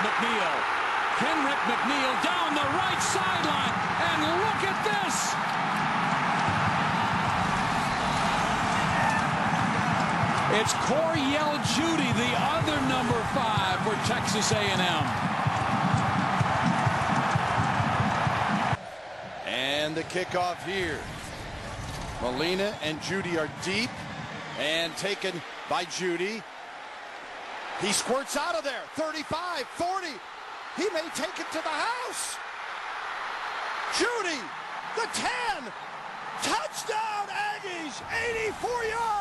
McNeil. Kenrick McNeil down the right sideline. And look at this. It's Coryell Judie, the other number five for Texas A&M. And the kickoff here. Molina and Judie are deep and taken by Judie. He squirts out of there. 35, 40. He may take it to the house. Judie, the 10. Touchdown, Aggies. 84 yards.